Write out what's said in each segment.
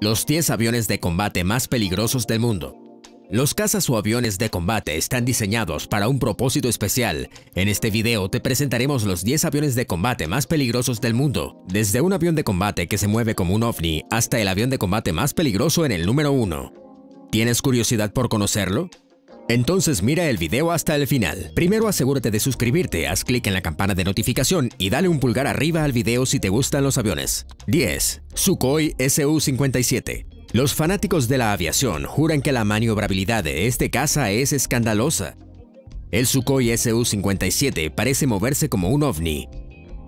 Los 10 aviones de combate más peligrosos del mundo. Los cazas o aviones de combate están diseñados para un propósito especial. En este video te presentaremos los 10 aviones de combate más peligrosos del mundo, desde un avión de combate que se mueve como un ovni hasta el avión de combate más peligroso en el número 1. ¿Tienes curiosidad por conocerlo? Entonces mira el video hasta el final. Primero asegúrate de suscribirte, haz clic en la campana de notificación y dale un pulgar arriba al video si te gustan los aviones. 10. Sukhoi Su-57 Los fanáticos de la aviación juran que la maniobrabilidad de este caza es escandalosa. El Sukhoi Su-57 parece moverse como un ovni.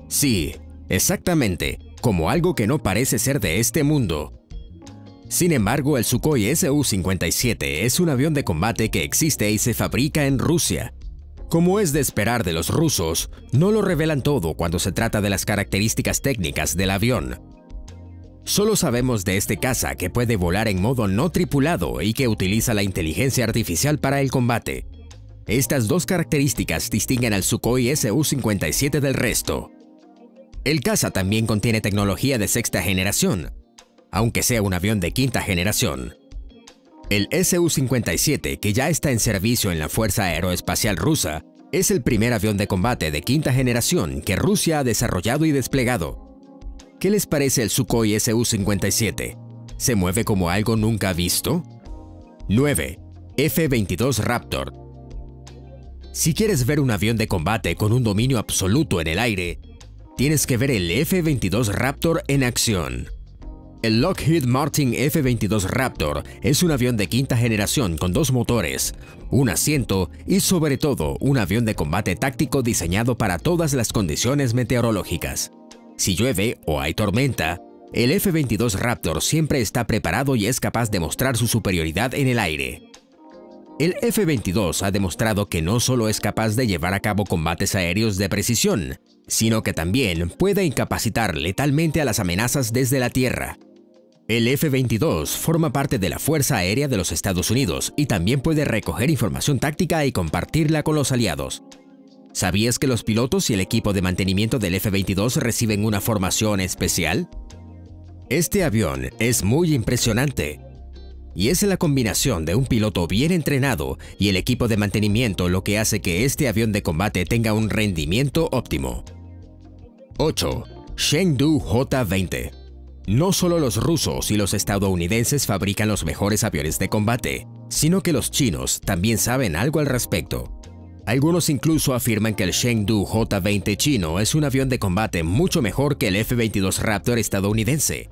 Sí, exactamente, como algo que no parece ser de este mundo. Sin embargo, el Sukhoi Su-57 es un avión de combate que existe y se fabrica en Rusia. Como es de esperar de los rusos, no lo revelan todo cuando se trata de las características técnicas del avión. Solo sabemos de este caza que puede volar en modo no tripulado y que utiliza la inteligencia artificial para el combate. Estas dos características distinguen al Sukhoi Su-57 del resto. El caza también contiene tecnología de sexta generación, aunque sea un avión de quinta generación. El Su-57, que ya está en servicio en la Fuerza Aeroespacial Rusa, es el primer avión de combate de quinta generación que Rusia ha desarrollado y desplegado. ¿Qué les parece el Sukhoi Su-57? ¿Se mueve como algo nunca visto? 9. F-22 Raptor Si quieres ver un avión de combate con un dominio absoluto en el aire, tienes que ver el F-22 Raptor en acción. El Lockheed Martin F-22 Raptor es un avión de quinta generación con dos motores, un asiento y sobre todo un avión de combate táctico diseñado para todas las condiciones meteorológicas. Si llueve o hay tormenta, el F-22 Raptor siempre está preparado y es capaz de mostrar su superioridad en el aire. El F-22 ha demostrado que no solo es capaz de llevar a cabo combates aéreos de precisión, sino que también puede incapacitar letalmente a las amenazas desde la tierra, el F-22 forma parte de la Fuerza Aérea de los Estados Unidos y también puede recoger información táctica y compartirla con los aliados. ¿Sabías que los pilotos y el equipo de mantenimiento del F-22 reciben una formación especial? Este avión es muy impresionante. Y es la combinación de un piloto bien entrenado y el equipo de mantenimiento lo que hace que este avión de combate tenga un rendimiento óptimo. 8. Chengdu J-20 no solo los rusos y los estadounidenses fabrican los mejores aviones de combate, sino que los chinos también saben algo al respecto. Algunos incluso afirman que el Chengdu J-20 chino es un avión de combate mucho mejor que el F-22 Raptor estadounidense.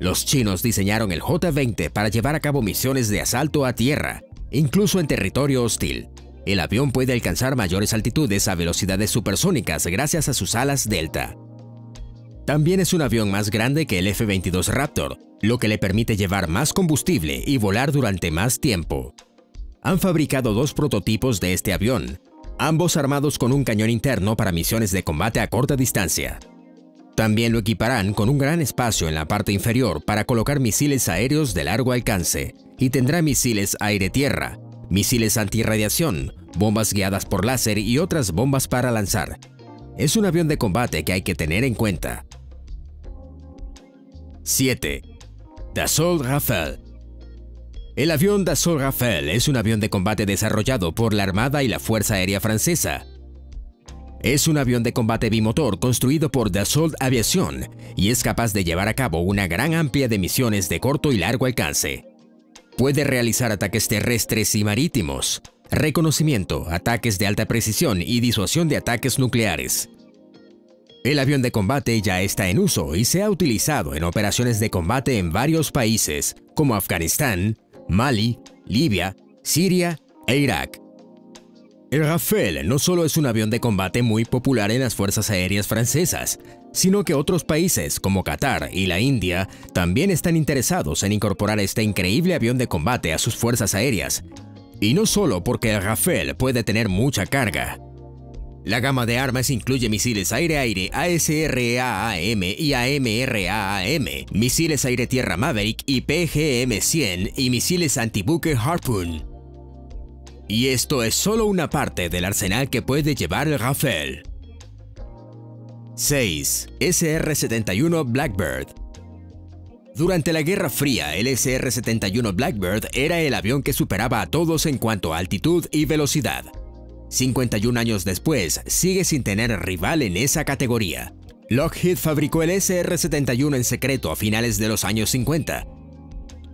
Los chinos diseñaron el J-20 para llevar a cabo misiones de asalto a tierra, incluso en territorio hostil. El avión puede alcanzar mayores altitudes a velocidades supersónicas gracias a sus alas delta. También es un avión más grande que el F-22 Raptor, lo que le permite llevar más combustible y volar durante más tiempo. Han fabricado dos prototipos de este avión, ambos armados con un cañón interno para misiones de combate a corta distancia. También lo equiparán con un gran espacio en la parte inferior para colocar misiles aéreos de largo alcance y tendrá misiles aire-tierra, misiles antirradiación, bombas guiadas por láser y otras bombas para lanzar. Es un avión de combate que hay que tener en cuenta. 7. Dassault Rafale El avión Dassault Rafale es un avión de combate desarrollado por la Armada y la Fuerza Aérea Francesa. Es un avión de combate bimotor construido por Dassault Aviation y es capaz de llevar a cabo una gran amplia de misiones de corto y largo alcance. Puede realizar ataques terrestres y marítimos, reconocimiento, ataques de alta precisión y disuasión de ataques nucleares. El avión de combate ya está en uso y se ha utilizado en operaciones de combate en varios países como Afganistán, Mali, Libia, Siria e Irak. El Rafale no solo es un avión de combate muy popular en las fuerzas aéreas francesas, sino que otros países como Qatar y la India también están interesados en incorporar este increíble avión de combate a sus fuerzas aéreas. Y no solo porque el Rafale puede tener mucha carga, la gama de armas incluye misiles aire-aire ASRAAM y AMRAAM, misiles aire-tierra Maverick y PGM-100 y misiles antibuque Harpoon. Y esto es solo una parte del arsenal que puede llevar el Rafale. 6. SR-71 Blackbird Durante la Guerra Fría, el SR-71 Blackbird era el avión que superaba a todos en cuanto a altitud y velocidad. 51 años después, sigue sin tener rival en esa categoría. Lockheed fabricó el SR-71 en secreto a finales de los años 50.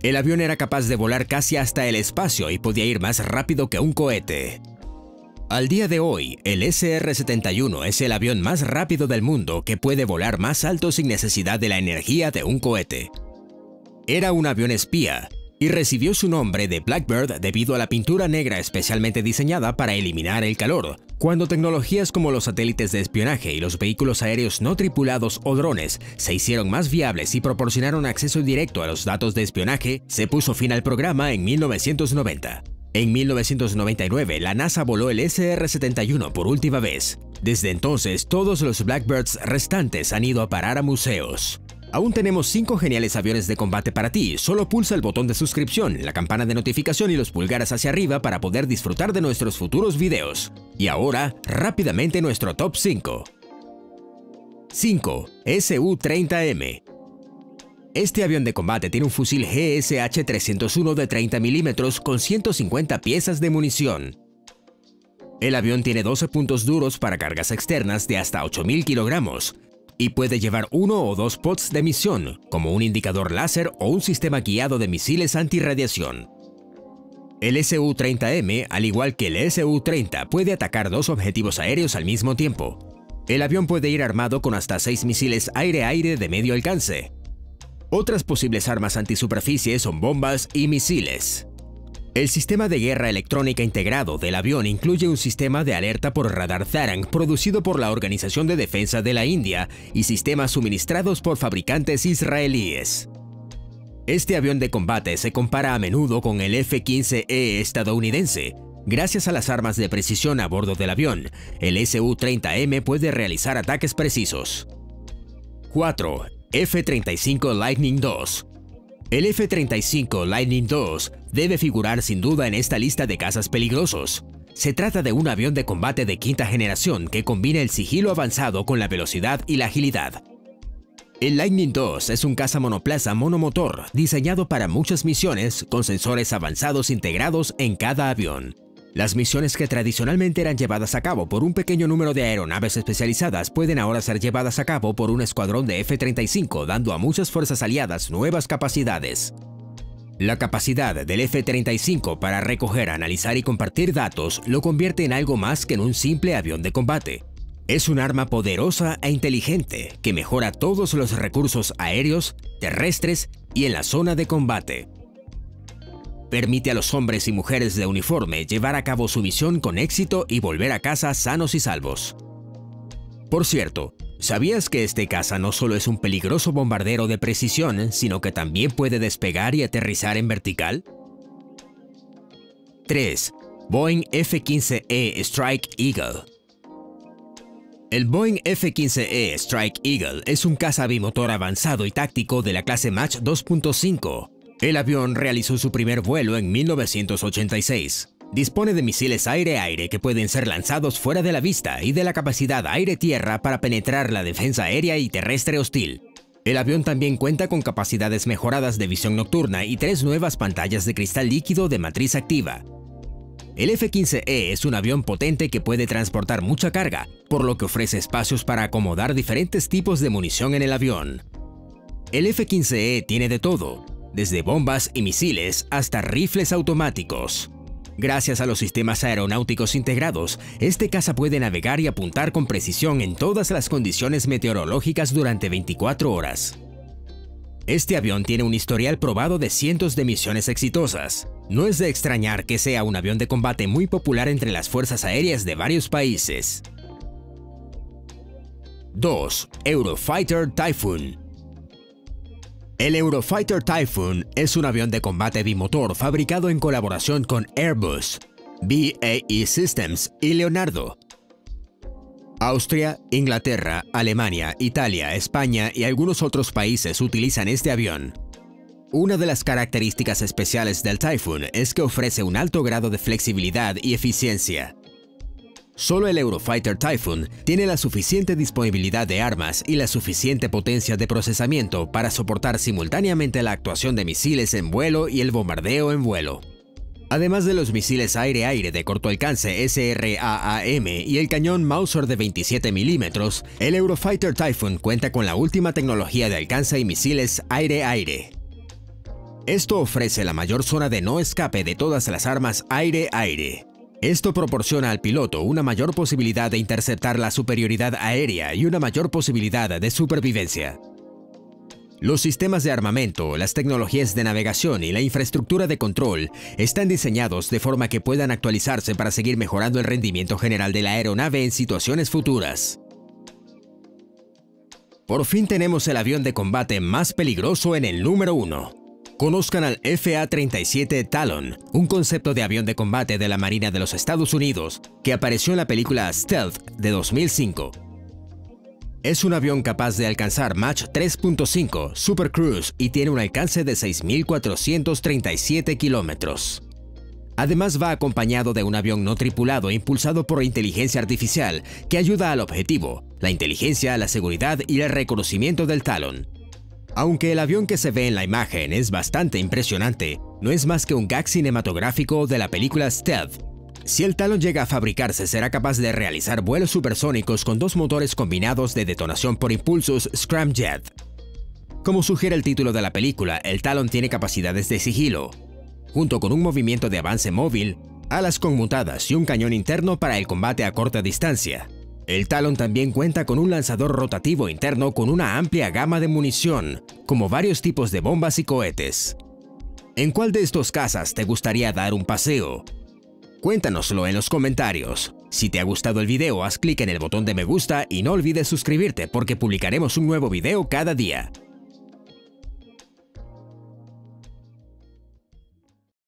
El avión era capaz de volar casi hasta el espacio y podía ir más rápido que un cohete. Al día de hoy, el SR-71 es el avión más rápido del mundo que puede volar más alto sin necesidad de la energía de un cohete. Era un avión espía y recibió su nombre de Blackbird debido a la pintura negra especialmente diseñada para eliminar el calor, cuando tecnologías como los satélites de espionaje y los vehículos aéreos no tripulados o drones se hicieron más viables y proporcionaron acceso directo a los datos de espionaje, se puso fin al programa en 1990. En 1999, la NASA voló el SR-71 por última vez. Desde entonces, todos los Blackbirds restantes han ido a parar a museos. Aún tenemos 5 geniales aviones de combate para ti, solo pulsa el botón de suscripción, la campana de notificación y los pulgares hacia arriba para poder disfrutar de nuestros futuros videos. Y ahora, rápidamente nuestro top 5. 5. SU-30M Este avión de combate tiene un fusil GSH-301 de 30 mm con 150 piezas de munición. El avión tiene 12 puntos duros para cargas externas de hasta 8.000 kilogramos, y puede llevar uno o dos pods de misión, como un indicador láser o un sistema guiado de misiles antirradiación. El SU-30M, al igual que el SU-30, puede atacar dos objetivos aéreos al mismo tiempo. El avión puede ir armado con hasta seis misiles aire-aire de medio alcance. Otras posibles armas antisuperficie son bombas y misiles. El sistema de guerra electrónica integrado del avión incluye un sistema de alerta por radar Zarang producido por la Organización de Defensa de la India y sistemas suministrados por fabricantes israelíes. Este avión de combate se compara a menudo con el F-15E estadounidense. Gracias a las armas de precisión a bordo del avión, el Su-30M puede realizar ataques precisos. 4. F-35 Lightning II el F-35 Lightning II debe figurar sin duda en esta lista de cazas peligrosos. Se trata de un avión de combate de quinta generación que combina el sigilo avanzado con la velocidad y la agilidad. El Lightning II es un caza monoplaza monomotor diseñado para muchas misiones con sensores avanzados integrados en cada avión. Las misiones que tradicionalmente eran llevadas a cabo por un pequeño número de aeronaves especializadas pueden ahora ser llevadas a cabo por un escuadrón de F-35, dando a muchas fuerzas aliadas nuevas capacidades. La capacidad del F-35 para recoger, analizar y compartir datos lo convierte en algo más que en un simple avión de combate. Es un arma poderosa e inteligente que mejora todos los recursos aéreos, terrestres y en la zona de combate permite a los hombres y mujeres de uniforme llevar a cabo su misión con éxito y volver a casa sanos y salvos. Por cierto, ¿sabías que este caza no solo es un peligroso bombardero de precisión, sino que también puede despegar y aterrizar en vertical? 3. Boeing F-15E Strike Eagle el Boeing F-15E Strike Eagle es un caza bimotor avanzado y táctico de la clase Mach 2.5 el avión realizó su primer vuelo en 1986. Dispone de misiles aire-aire que pueden ser lanzados fuera de la vista y de la capacidad aire-tierra para penetrar la defensa aérea y terrestre hostil. El avión también cuenta con capacidades mejoradas de visión nocturna y tres nuevas pantallas de cristal líquido de matriz activa. El F-15E es un avión potente que puede transportar mucha carga, por lo que ofrece espacios para acomodar diferentes tipos de munición en el avión. El F-15E tiene de todo, desde bombas y misiles hasta rifles automáticos. Gracias a los sistemas aeronáuticos integrados, este caza puede navegar y apuntar con precisión en todas las condiciones meteorológicas durante 24 horas. Este avión tiene un historial probado de cientos de misiones exitosas. No es de extrañar que sea un avión de combate muy popular entre las fuerzas aéreas de varios países. 2. Eurofighter Typhoon el Eurofighter Typhoon es un avión de combate bimotor fabricado en colaboración con Airbus, BAE Systems y Leonardo. Austria, Inglaterra, Alemania, Italia, España y algunos otros países utilizan este avión. Una de las características especiales del Typhoon es que ofrece un alto grado de flexibilidad y eficiencia. Solo el Eurofighter Typhoon tiene la suficiente disponibilidad de armas y la suficiente potencia de procesamiento para soportar simultáneamente la actuación de misiles en vuelo y el bombardeo en vuelo. Además de los misiles aire-aire de corto alcance SRAAM y el cañón Mauser de 27 milímetros, el Eurofighter Typhoon cuenta con la última tecnología de alcance y misiles aire-aire. Esto ofrece la mayor zona de no escape de todas las armas aire-aire. Esto proporciona al piloto una mayor posibilidad de interceptar la superioridad aérea y una mayor posibilidad de supervivencia. Los sistemas de armamento, las tecnologías de navegación y la infraestructura de control están diseñados de forma que puedan actualizarse para seguir mejorando el rendimiento general de la aeronave en situaciones futuras. Por fin tenemos el avión de combate más peligroso en el número 1. Conozcan al FA-37 Talon, un concepto de avión de combate de la Marina de los Estados Unidos que apareció en la película Stealth de 2005. Es un avión capaz de alcanzar Mach 3.5 Super Cruise y tiene un alcance de 6.437 kilómetros. Además va acompañado de un avión no tripulado impulsado por inteligencia artificial que ayuda al objetivo, la inteligencia, la seguridad y el reconocimiento del Talon. Aunque el avión que se ve en la imagen es bastante impresionante, no es más que un gag cinematográfico de la película Stealth. Si el Talon llega a fabricarse, será capaz de realizar vuelos supersónicos con dos motores combinados de detonación por impulsos Scramjet. Como sugiere el título de la película, el Talon tiene capacidades de sigilo, junto con un movimiento de avance móvil, alas conmutadas y un cañón interno para el combate a corta distancia. El Talon también cuenta con un lanzador rotativo interno con una amplia gama de munición, como varios tipos de bombas y cohetes. ¿En cuál de estos cazas te gustaría dar un paseo? Cuéntanoslo en los comentarios. Si te ha gustado el video, haz clic en el botón de me gusta y no olvides suscribirte porque publicaremos un nuevo video cada día.